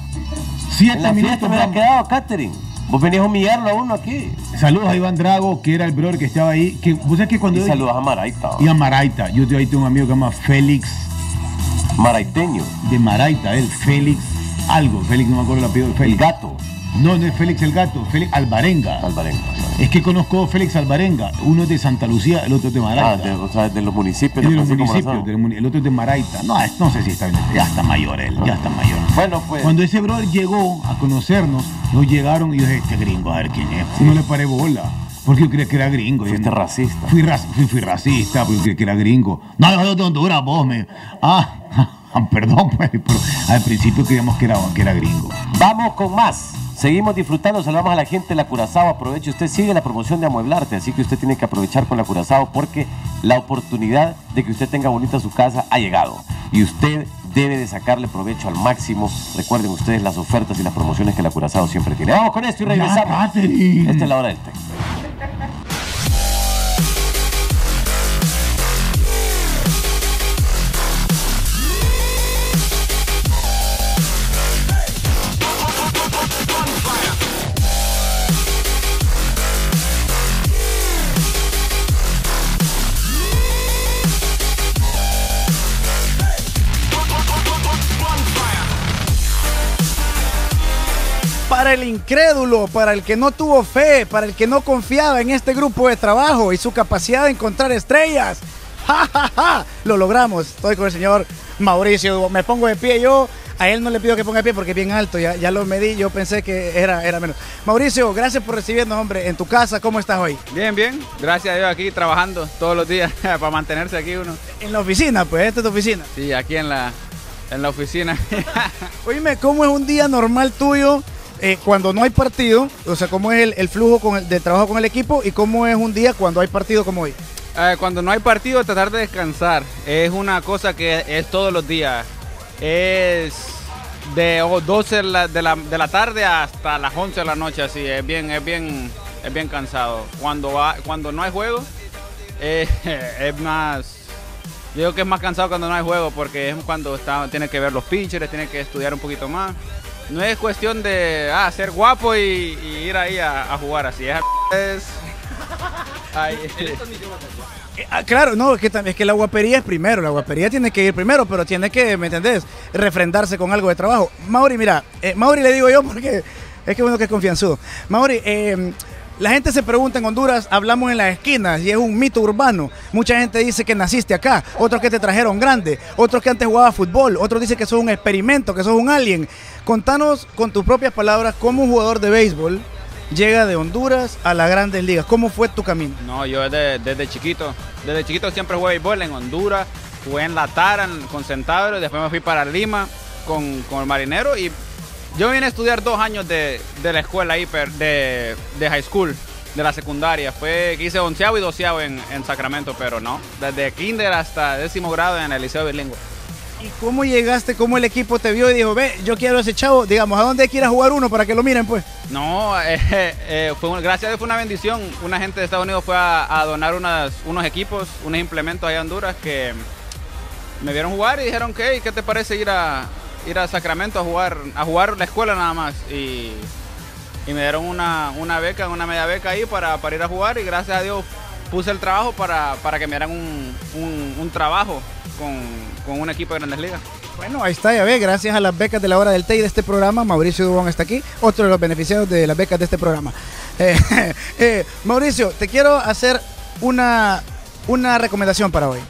[SPEAKER 2] Siete
[SPEAKER 1] en la
[SPEAKER 2] minutos
[SPEAKER 1] fiesta me hubiera quedado, Catherine. Vos venías a humillarlo a uno aquí.
[SPEAKER 2] Saludos a Iván Drago, que era el brother que estaba ahí. Que, ¿Vos sabés que cuando
[SPEAKER 1] Y
[SPEAKER 2] yo-
[SPEAKER 1] saludos a Maraita.
[SPEAKER 2] Y a Maraita. Yo te- ahí tengo un amigo que se llama Félix.
[SPEAKER 1] Maraiteño.
[SPEAKER 2] De Maraita, él, Félix algo. Félix, no me acuerdo el apellido de Félix.
[SPEAKER 1] El gato.
[SPEAKER 2] No, no es Félix el gato, Félix Alvarenga.
[SPEAKER 1] Alvarenga.
[SPEAKER 2] Es que conozco a Félix Alvarenga. Uno es de Santa Lucía, el otro es de Maraita.
[SPEAKER 1] Ah, de, o sea, de los municipios
[SPEAKER 2] Es de los municipios, del el otro es de Maraita. No, no sé si está bien, ya está mayor él, ya está mayor.
[SPEAKER 1] Bueno, pues.
[SPEAKER 2] Cuando ese brother llegó a conocernos, nos llegaron y yo dije, este gringo, a ver quién es. Y no le paré bola. Porque yo creía que era gringo.
[SPEAKER 1] Fuiste
[SPEAKER 2] no-
[SPEAKER 1] racista.
[SPEAKER 2] Fui, rac- fui, fui racista porque creía que era gringo. No, yo de Honduras, vos me. Ah, Perdón, pues, pero al principio creíamos que era, que era gringo.
[SPEAKER 1] Vamos con más. Seguimos disfrutando, saludamos a la gente de la Curazao. Aproveche, usted sigue la promoción de Amueblarte, así que usted tiene que aprovechar con la Curazao porque la oportunidad de que usted tenga bonita su casa ha llegado. Y usted debe de sacarle provecho al máximo. Recuerden ustedes las ofertas y las promociones que la Curazao siempre tiene. Vamos con esto y regresamos. Esta es la hora del té.
[SPEAKER 4] Incrédulo, para el que no tuvo fe, para el que no confiaba en este grupo de trabajo y su capacidad de encontrar estrellas. ¡Ja, ja, ja! Lo logramos. Estoy con el señor Mauricio. Me pongo de pie yo. A él no le pido que ponga de pie porque es bien alto. Ya, ya lo medí. Yo pensé que era, era menos. Mauricio, gracias por recibirnos, hombre. En tu casa, ¿cómo estás hoy?
[SPEAKER 13] Bien, bien. Gracias a Dios aquí trabajando todos los días para mantenerse aquí uno.
[SPEAKER 4] En la oficina, pues. Esta es tu oficina.
[SPEAKER 13] Sí, aquí en la, en la oficina.
[SPEAKER 4] Oíme, ¿cómo es un día normal tuyo eh, cuando no hay partido? O sea, ¿cómo es el, flujo con el- de trabajo con el equipo? ¿Y cómo es un día cuando hay partido como hoy?
[SPEAKER 13] Eh, cuando no hay partido, tratar de descansar. Es una cosa que es todos los días. Es de oh, 12 de la, de la- de la tarde hasta las 11 de la noche, así. Es bien, es bien, es bien cansado. Cuando, va, cuando no hay juego, eh, es más... Yo digo que es más cansado cuando no hay juego porque es cuando está, tiene que ver los pitchers, tiene que estudiar un poquito más. No es cuestión de ah, ser guapo y, y ir ahí a, a jugar así. Es, es- Ay,
[SPEAKER 4] Eh, ah, claro, no, es que, es que la guapería es primero, la guapería tiene que ir primero, pero tiene que, ¿me entendés? Refrendarse con algo de trabajo. Mauri, mira, eh, Mauri le digo yo porque es que bueno que es confianzudo. Mauri, eh, la gente se pregunta en Honduras, hablamos en las esquinas y es un mito urbano. Mucha gente dice que naciste acá, otros que te trajeron grande, otros que antes jugaba fútbol, otros dicen que sos un experimento, que sos un alien. Contanos con tus propias palabras cómo un jugador de béisbol llega de Honduras a las grandes ligas. ¿Cómo fue tu camino?
[SPEAKER 13] No, yo desde, chiquito, desde chiquito siempre jugué béisbol en Honduras, jugué en La Tara en- con Centauro, y después me fui para Lima con el Marinero y yo vine a estudiar dos años de, de la escuela ahí, per- de, de high school, de la secundaria. Fue que hice onceavo y doceavo en, en Sacramento, pero no, desde kinder hasta décimo grado en el Liceo Bilingüe.
[SPEAKER 4] ¿Y cómo llegaste? ¿Cómo el equipo te vio y dijo, ve, yo quiero a ese chavo? Digamos, ¿a dónde quieras jugar uno para que lo miren, pues?
[SPEAKER 13] No, eh, eh, fue un- gracias a Dios fue una bendición. Una gente de Estados Unidos fue a, a donar unas, unos equipos, unos implementos allá en Honduras que me vieron jugar y dijeron "Hey, ¿qué te parece ir a, ir a Sacramento a jugar, a jugar la escuela nada más? Y, me dieron una, una beca, una media beca ahí para, para ir a jugar y gracias a Dios puse el trabajo para, para que me dieran un, un- trabajo con, con un equipo de Grandes Ligas.
[SPEAKER 4] Bueno, ahí está, ya ve, gracias a las becas de la hora del té y de este programa, Mauricio Dubón está aquí, otro de los beneficiarios de las becas de este programa. Eh, eh, Mauricio, te quiero hacer una, una recomendación para hoy.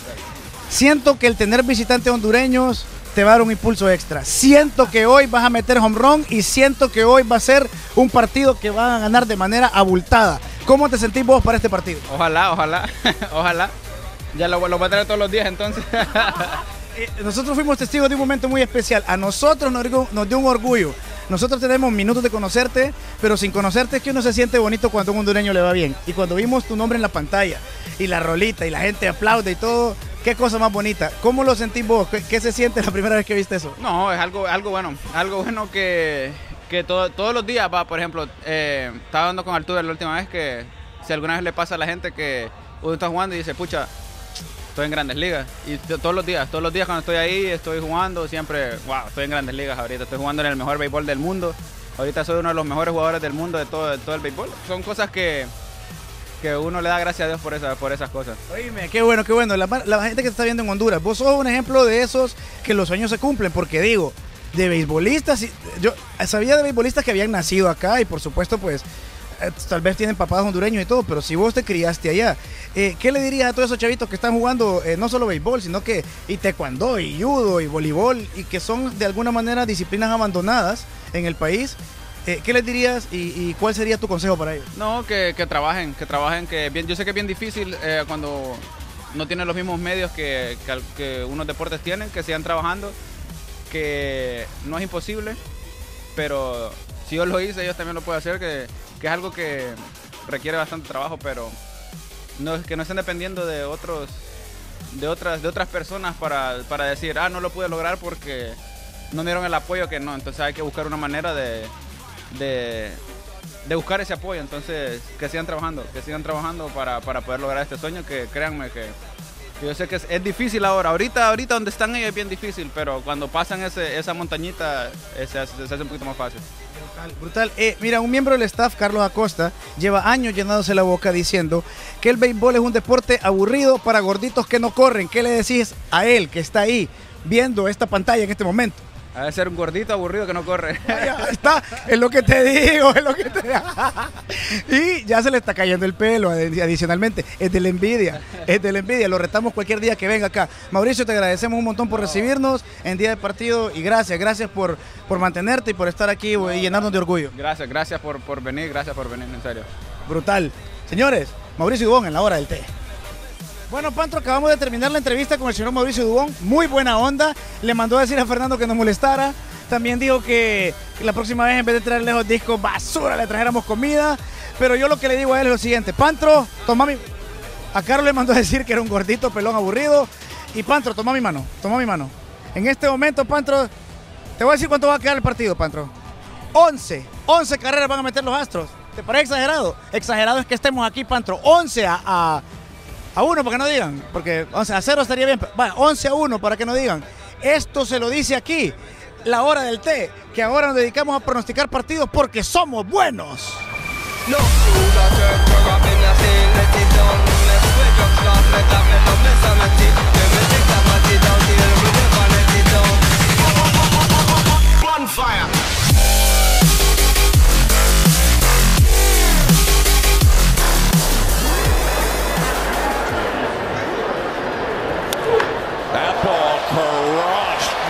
[SPEAKER 4] Siento que el tener visitantes hondureños te va a dar un impulso extra. Siento que hoy vas a meter home run y siento que hoy va a ser un partido que van a ganar de manera abultada. ¿Cómo te sentís vos para este partido?
[SPEAKER 13] Ojalá, ojalá, ojalá. Ya lo, lo voy a traer todos los días entonces.
[SPEAKER 4] Eh, nosotros fuimos testigos de un momento muy especial. A nosotros nos, dio- nos dio un orgullo. Nosotros tenemos minutos de conocerte, pero sin conocerte es que uno se siente bonito cuando a un hondureño le va bien. Y cuando vimos tu nombre en la pantalla y la rolita y la gente aplaude y todo, qué cosa más bonita. ¿Cómo lo sentís vos? ¿Qué, se siente la primera vez que viste eso?
[SPEAKER 13] No, es algo, algo bueno. Algo bueno que, que todo- todos los días va, por ejemplo, eh, estaba hablando con Arturo la última vez que si alguna vez le pasa a la gente que uno está jugando y dice, pucha, estoy en grandes ligas. Y todos los días, todos los días cuando estoy ahí, estoy jugando, siempre, wow, estoy en grandes ligas ahorita. Estoy jugando en el mejor béisbol del mundo. Ahorita soy uno de los mejores jugadores del mundo de todo, de todo el béisbol. Son cosas que, que uno le da gracias a Dios por, esas por esas cosas.
[SPEAKER 4] Oíme, qué bueno, qué bueno. La, la gente que te está viendo en Honduras, vos sos un ejemplo de esos que los sueños se cumplen, porque digo, de beisbolistas, yo sabía de beisbolistas que habían nacido acá y por supuesto pues eh, tal vez tienen papás hondureños y todo, pero si vos te criaste allá, eh, ¿qué le dirías a todos esos chavitos que están jugando eh, no solo béisbol, sino que y taekwondo, y judo, y voleibol, y que son de alguna manera disciplinas abandonadas en el país? Eh, ¿Qué les dirías y, cuál sería tu consejo para ellos?
[SPEAKER 13] No, que, trabajen, que trabajen, que bien, yo sé que es bien difícil eh, cuando no tienen los mismos medios que, que unos deportes tienen, que sigan trabajando que no es imposible, pero si yo lo hice, ellos también lo pueden hacer, que, que es algo que requiere bastante trabajo, pero no, que no estén dependiendo de otros de otras de otras personas para, para decir ah no lo pude lograr porque no me dieron el apoyo que no entonces hay que buscar una manera de, de, de buscar ese apoyo entonces que sigan trabajando que sigan trabajando para, para poder lograr este sueño que créanme que, que yo sé que es, difícil ahora ahorita ahorita donde están ellos es bien difícil pero cuando pasan ese, esa montañita eh, se se hace un poquito más fácil
[SPEAKER 4] Brutal. Eh, mira, un miembro del staff, Carlos Acosta, lleva años llenándose la boca diciendo que el béisbol es un deporte aburrido para gorditos que no corren. ¿Qué le decís a él que está ahí viendo esta pantalla en este momento?
[SPEAKER 13] Ha de ser un gordito aburrido que no corre.
[SPEAKER 4] Ahí está, es lo que te digo, es lo que te Y ya se le está cayendo el pelo adi- adicionalmente. Es de la envidia, es de la envidia. Lo retamos cualquier día que venga acá. Mauricio, te agradecemos un montón por recibirnos en día de partido y gracias, gracias por, por mantenerte y por estar aquí y llenarnos de orgullo.
[SPEAKER 13] Gracias, gracias por, por venir, gracias por venir, en serio.
[SPEAKER 4] Brutal. Señores, Mauricio Dubón en la hora del té. Bueno, Pantro, acabamos de terminar la entrevista con el señor Mauricio Dubón. Muy buena onda. Le mandó a decir a Fernando que nos molestara. También dijo que la próxima vez en vez de traerle los discos basura le trajéramos comida. Pero yo lo que le digo a él es lo siguiente. Pantro, toma mi... A Carlos le mandó a decir que era un gordito, pelón, aburrido. Y Pantro, toma mi mano, toma mi mano. En este momento, Pantro, te voy a decir cuánto va a quedar el partido, Pantro. 11, 11 carreras van a meter los Astros. ¿Te parece exagerado? Exagerado es que estemos aquí, Pantro. 11 a, a, a 1, para que no digan. Porque 11 a 0 estaría bien. Vaya, 11 a 1, para que no digan. Esto se lo dice aquí, la hora del té, que ahora nos dedicamos a pronosticar partidos porque somos buenos.
[SPEAKER 14] That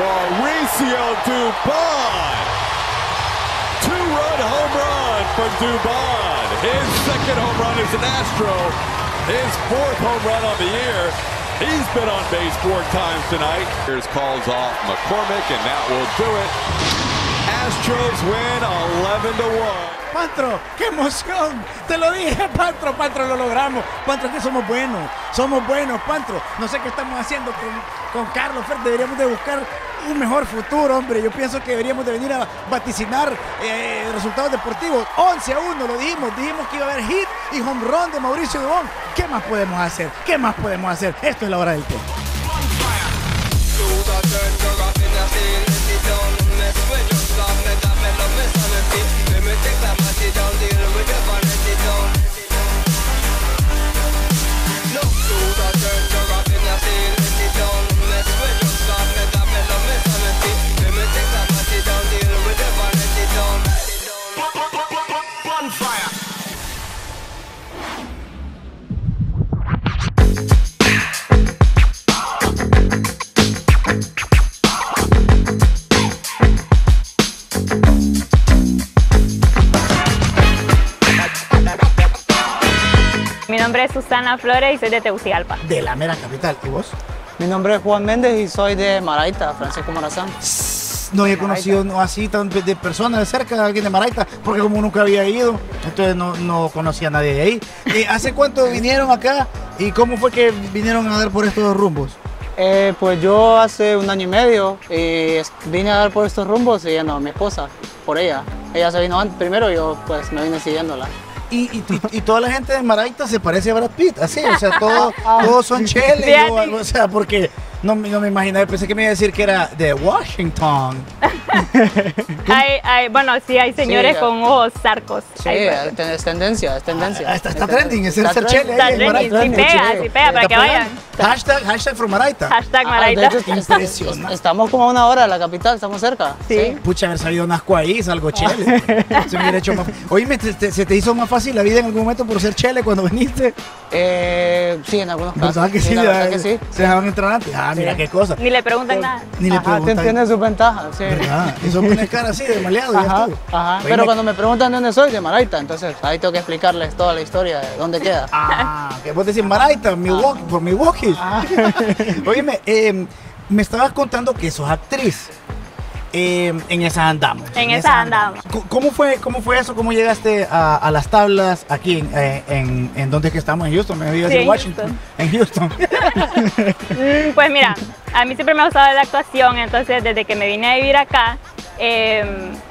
[SPEAKER 14] Mauricio Dubon. Two-run home run for Dubon. His second home run as an Astro. His fourth home run on the year. He's been on base four times tonight. Here's calls off McCormick, and that will do it. Astros win 11 to 1.
[SPEAKER 4] Pantro, qué emoción. Te lo dije, Pantro, Pantro, lo logramos. Pantro, que somos buenos. Somos buenos, Pantro. No sé qué estamos haciendo con, con Carlos Fer. Deberíamos de buscar un mejor futuro, hombre. Yo pienso que deberíamos de venir a vaticinar eh, resultados deportivos. 11 a 1, lo dijimos. Dijimos que iba a haber hit y home run de Mauricio Dubón. ¿Qué más podemos hacer? ¿Qué más podemos hacer? Esto es la hora del tiempo.
[SPEAKER 15] think that much, you don't nombre es Susana Flores y soy de Tegucigalpa.
[SPEAKER 4] De la mera capital. ¿Y vos?
[SPEAKER 16] Mi nombre es Juan Méndez y soy de Maraita, Francisco Morazán.
[SPEAKER 4] No había conocido no, así tan de, de personas de cerca, alguien de Maraita, porque como nunca había ido, entonces no, no conocía a nadie de ahí. Eh, ¿Hace cuánto vinieron acá y cómo fue que vinieron a dar por estos rumbos?
[SPEAKER 16] Eh, pues yo hace un año y medio eh, vine a dar por estos rumbos siguiendo a mi esposa, por ella. Ella se vino antes, primero y yo pues me vine siguiéndola.
[SPEAKER 4] Y, y, y- toda la gente de Maraita se parece a Brad Pitt, así, o sea, todos, todos son cheles
[SPEAKER 15] Fíjate.
[SPEAKER 4] o algo, o sea, porque no, me- no me imaginaba, pensé que me iba a decir que era de Washington.
[SPEAKER 15] Hay, hay- bueno, sí, hay señores
[SPEAKER 16] Sí,
[SPEAKER 15] con ojos zarcos.
[SPEAKER 16] Sí,
[SPEAKER 15] Hay-
[SPEAKER 16] es, ten- es tendencia, es tendencia.
[SPEAKER 4] Ah, está, está trending, es el ser chele.
[SPEAKER 15] Está
[SPEAKER 4] en
[SPEAKER 15] trending, sí pega, sí pega, para que vayan.
[SPEAKER 4] Hashtag, hashtag from Maraita.
[SPEAKER 15] Hashtag
[SPEAKER 16] Ah,
[SPEAKER 15] Maraita.
[SPEAKER 16] de hecho, est-
[SPEAKER 4] Impresionante.
[SPEAKER 16] Estamos como a una hora de la capital, estamos cerca.
[SPEAKER 15] Sí.
[SPEAKER 4] Pucha, haber salido Nasco ahí, salgo chele. se me hubiera hecho más. Oíme, ¿te- te- ¿se te hizo más fácil la vida en algún momento por ser chele cuando viniste?
[SPEAKER 16] Eh, sí, en algunos casos.
[SPEAKER 4] ¿Verdad que sí?
[SPEAKER 16] la verdad que sí.
[SPEAKER 4] Se dejaban entrar antes. Ah, mira qué cosa.
[SPEAKER 15] Ni le preguntan nada.
[SPEAKER 4] Ni le
[SPEAKER 16] Ajá,
[SPEAKER 4] preguntan.
[SPEAKER 16] tiene sus ventajas, sí.
[SPEAKER 4] ¿Verdad? Y son pones cara así de maleado.
[SPEAKER 16] Ajá, ajá. Pero cuando me preguntan de dónde soy, de Maraita, entonces ahí tengo que explicarles toda la historia de dónde queda.
[SPEAKER 4] Ah, que vos decís Maraita, Milwaukee, por Milwaukee. Oíme, eh, me estabas contando que sos actriz. Eh, en esas andamos.
[SPEAKER 15] En esas andamos.
[SPEAKER 4] C- ¿Cómo fue, ¿Cómo fue eso? ¿Cómo llegaste a, a las tablas aquí en, eh, en, en donde es que estamos? En Houston, me
[SPEAKER 15] Sí, en
[SPEAKER 4] Washington. En Houston.
[SPEAKER 15] Mm, Pues mira, a mí siempre me ha gustado la actuación, entonces desde que me vine a vivir acá, eh,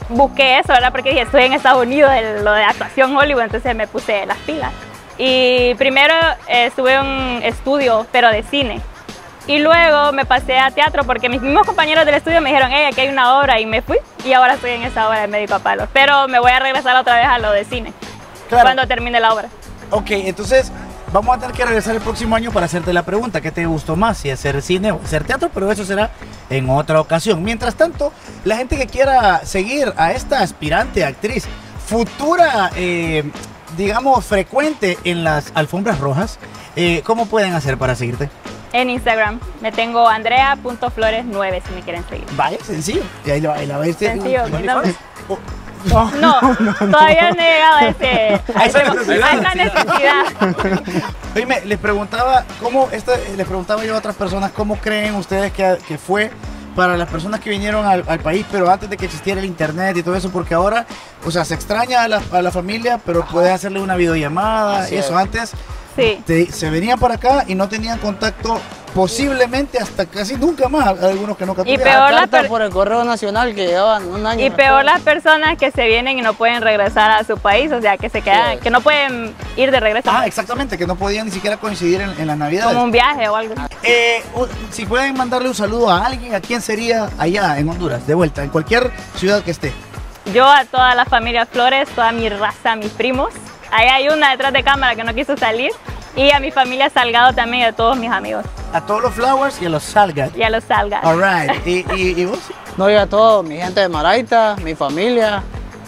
[SPEAKER 15] busqué eso, ¿verdad? Porque dije, estoy en Estados Unidos, el- lo de actuación Hollywood, entonces me puse las pilas. Y primero eh, estuve en un estudio, pero de cine. Y luego me pasé a teatro porque mis mismos compañeros del estudio me dijeron, hey, aquí hay una obra y me fui. Y ahora estoy en esa obra de médico a palos. Pero me voy a regresar otra vez a lo de cine, cuando termine la obra.
[SPEAKER 4] ok, entonces vamos a tener que regresar el próximo año para hacerte la pregunta. ¿Qué te gustó más? Si hacer cine o hacer teatro, pero eso será en otra ocasión. Mientras tanto, la gente que quiera seguir a esta aspirante actriz, futura, eh, digamos, frecuente en las alfombras rojas, eh, ¿cómo pueden hacer para seguirte?
[SPEAKER 15] En Instagram me tengo andrea.flores9 si me quieren seguir.
[SPEAKER 4] Vaya, sencillo. Y ahí la, ahí la ves.
[SPEAKER 15] Sencillo,
[SPEAKER 4] ¿no?
[SPEAKER 15] no.
[SPEAKER 4] Oh.
[SPEAKER 15] No, todavía no he llegado a ese.
[SPEAKER 4] A esa
[SPEAKER 15] a
[SPEAKER 4] necesidad.
[SPEAKER 15] esa necesidad.
[SPEAKER 4] Oíme, les preguntaba cómo, esta, les preguntaba yo a otras personas cómo creen ustedes que, que fue para las personas que vinieron al, al país, pero antes de que existiera el internet y todo eso, porque ahora, o sea, se extraña a la, a la familia, pero puedes hacerle una videollamada
[SPEAKER 15] Así
[SPEAKER 4] y eso.
[SPEAKER 15] es.
[SPEAKER 4] Antes
[SPEAKER 15] Sí.
[SPEAKER 4] te- se venían para acá y no tenían contacto posiblemente hasta casi nunca más, algunos que nunca
[SPEAKER 15] Y
[SPEAKER 4] tuvieron.
[SPEAKER 15] peor la
[SPEAKER 16] por el correo nacional que llevan un año.
[SPEAKER 15] Y peor las personas que se vienen y no pueden regresar a su país, o sea, que se quedan, que no pueden ir de regreso.
[SPEAKER 4] Ah, exactamente, que no podían ni siquiera coincidir en, en las navidades.
[SPEAKER 15] Como un viaje o algo.
[SPEAKER 4] Eh, si pueden mandarle un saludo a alguien, ¿a quién sería allá en Honduras? De vuelta, en cualquier ciudad que esté.
[SPEAKER 15] Yo a toda la familia Flores, toda mi raza, mis primos. Ahí hay una detrás de cámara que no quiso salir. Y a mi familia Salgado también y a todos mis amigos.
[SPEAKER 4] A todos los Flowers y a los Salga.
[SPEAKER 15] Y a los Salgado.
[SPEAKER 4] All right. ¿Y, y, y vos?
[SPEAKER 16] No, y a todos, mi gente de Maraita, mi familia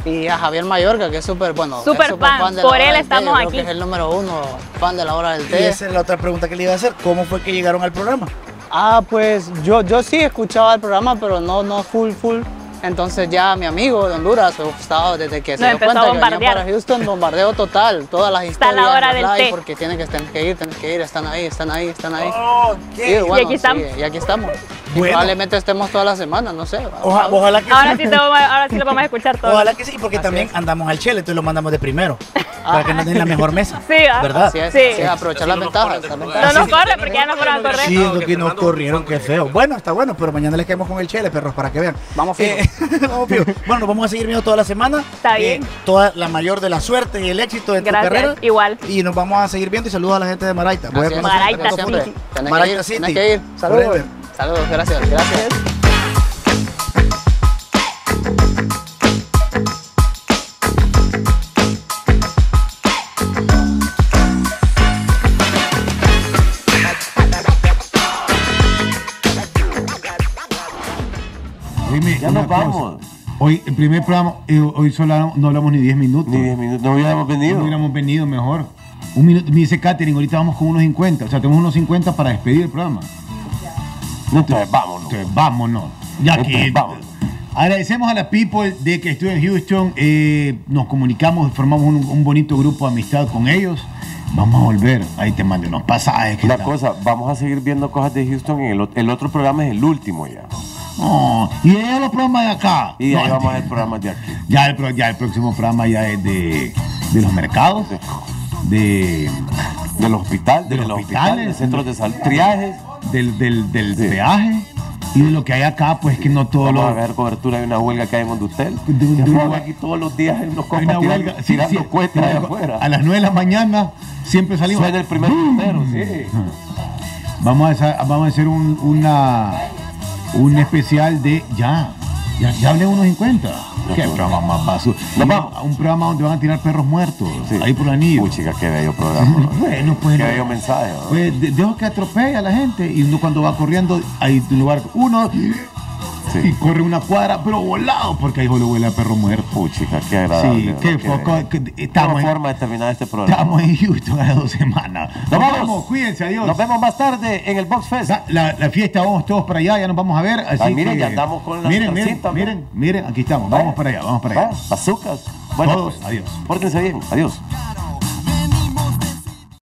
[SPEAKER 16] y a Javier Mayorga, que es súper bueno.
[SPEAKER 15] Súper
[SPEAKER 16] súper
[SPEAKER 15] fan,
[SPEAKER 16] de la
[SPEAKER 15] por él estamos
[SPEAKER 16] yo creo
[SPEAKER 15] aquí.
[SPEAKER 16] que es el número uno fan de la hora del
[SPEAKER 4] Y
[SPEAKER 16] té.
[SPEAKER 4] esa es la otra pregunta que le iba a hacer. ¿Cómo fue que llegaron al programa?
[SPEAKER 16] Ah, pues yo, yo sí escuchaba el programa, pero no, no full, full. Entonces ya mi amigo de Honduras, estaba desde que se
[SPEAKER 15] Nos
[SPEAKER 16] dio cuenta
[SPEAKER 15] a
[SPEAKER 16] que venía
[SPEAKER 15] bombardear.
[SPEAKER 16] para Houston, bombardeo total, todas las
[SPEAKER 15] Está
[SPEAKER 16] historias.
[SPEAKER 15] la hora del té.
[SPEAKER 16] Porque tienen que, tienen que ir, tienen que ir, están ahí, están ahí, están ahí. Sí, bueno,
[SPEAKER 15] Y aquí
[SPEAKER 16] sí,
[SPEAKER 15] estamos.
[SPEAKER 16] y aquí estamos. Y probablemente estemos toda la semana, no sé.
[SPEAKER 4] Oja- ojalá que
[SPEAKER 15] Ahora
[SPEAKER 4] sí.
[SPEAKER 15] sí, te vamos a- ahora sí lo vamos a escuchar todo.
[SPEAKER 4] Ojalá que sí, porque también andamos al Chele, entonces lo mandamos de primero. Para que nos den la mejor mesa.
[SPEAKER 15] Sí, ¿ah?
[SPEAKER 4] ¿Verdad?
[SPEAKER 16] Así es,
[SPEAKER 15] Sí.
[SPEAKER 16] aprovechar las ventajas.
[SPEAKER 15] No nos corre porque ya nos fueron a correr.
[SPEAKER 4] Sí, lo que nos corrieron, qué feo. Bueno, está bueno, pero mañana les caemos con el chele, perros, para que vean.
[SPEAKER 16] Vamos fijo.
[SPEAKER 4] Eh, vamos fijo. Bueno, nos vamos a seguir viendo toda la semana.
[SPEAKER 15] Está bien.
[SPEAKER 4] toda la mayor de la suerte y el éxito en tu
[SPEAKER 15] Gracias,
[SPEAKER 4] carrera.
[SPEAKER 15] igual.
[SPEAKER 4] Y nos vamos a seguir viendo y saludos a la gente de Maraita. Voy a
[SPEAKER 15] Maraita
[SPEAKER 4] a todos
[SPEAKER 15] City.
[SPEAKER 4] Maraita City.
[SPEAKER 16] tenés que ir. Saludos. Saludos, gracias, gracias.
[SPEAKER 1] Ya nos vamos.
[SPEAKER 2] Hoy, el primer programa, eh, hoy solo no hablamos ni 10 minutos.
[SPEAKER 1] Ni 10 minutos, no hubiéramos venido.
[SPEAKER 2] No hubiéramos venido mejor. Un minuto, me dice Katherine, ahorita vamos con unos 50. O sea, tenemos unos 50 para despedir el programa.
[SPEAKER 1] No, entonces vámonos.
[SPEAKER 2] Entonces, vámonos. Ya
[SPEAKER 1] Entonces,
[SPEAKER 2] que
[SPEAKER 1] vámonos.
[SPEAKER 2] agradecemos a la people de que estuvo en Houston. eh, nos comunicamos, formamos un, un bonito grupo de amistad con ellos. Vamos a volver. Ahí te mandé unos pasajes. que
[SPEAKER 1] Una cosa, vamos a seguir viendo cosas de Houston. En el, ot- el otro programa es el último ya.
[SPEAKER 2] No, y de ahí los programas de acá.
[SPEAKER 1] Y de ahí vamos a ver programas de aquí.
[SPEAKER 2] Ya el, ya el próximo programa ya es de, de los mercados, de,
[SPEAKER 1] Del hospital, de,
[SPEAKER 2] De los
[SPEAKER 1] los
[SPEAKER 2] hospitales,
[SPEAKER 1] hospitales, centros de salud, triajes.
[SPEAKER 2] del, del, del
[SPEAKER 1] Sí.
[SPEAKER 2] peaje y de lo que hay acá, pues que no todo
[SPEAKER 1] Vamos
[SPEAKER 2] lo.
[SPEAKER 1] a ver cobertura de una huelga que hay en Hondutel.
[SPEAKER 2] De- de hue-
[SPEAKER 1] aquí todos los días en los compas
[SPEAKER 2] una
[SPEAKER 1] tirando,
[SPEAKER 2] huelga. Sí,
[SPEAKER 1] tirando
[SPEAKER 2] sí,
[SPEAKER 1] cuentas de
[SPEAKER 2] a las 9 de la mañana siempre salimos.
[SPEAKER 1] Suena el primer puntero, sí.
[SPEAKER 2] Vamos a hacer, vamos a hacer un, una, un especial de ya. Ya, ya hablé unos 50. Qué programa más basura.
[SPEAKER 1] Nos vamos.
[SPEAKER 2] Un programa donde van a tirar perros muertos.
[SPEAKER 1] Sí.
[SPEAKER 2] Ahí por la anillo.
[SPEAKER 1] Uy, chica, qué bello programa. ¿no?
[SPEAKER 2] Bueno, pues.
[SPEAKER 1] Qué bello mensaje. ¿no?
[SPEAKER 2] Pues de- dejo que atropelle a la gente y uno cuando va corriendo hay un lugar uno
[SPEAKER 1] Sí.
[SPEAKER 2] y corre una cuadra pero volado porque ahí solo huele a perro muerto.
[SPEAKER 1] Uy, chica, qué agradable.
[SPEAKER 2] Sí, qué foco. Estamos en,
[SPEAKER 1] forma de terminar este programa.
[SPEAKER 2] estamos en Houston hace dos semanas.
[SPEAKER 1] Nos vamos.
[SPEAKER 2] cuídense, adiós.
[SPEAKER 1] Nos vemos más tarde en el Box Fest.
[SPEAKER 2] La, la- la fiesta vamos todos para allá, ya nos vamos a ver. Así
[SPEAKER 1] Ay, miren,
[SPEAKER 2] que-
[SPEAKER 1] ya andamos con la
[SPEAKER 2] miren, miren, miren, miren, aquí estamos. Vamos para allá, vamos para allá.
[SPEAKER 1] Va, Bazookas. Bueno,
[SPEAKER 2] Todos,
[SPEAKER 1] pues,
[SPEAKER 2] adiós.
[SPEAKER 1] Pórtense bien. Adiós.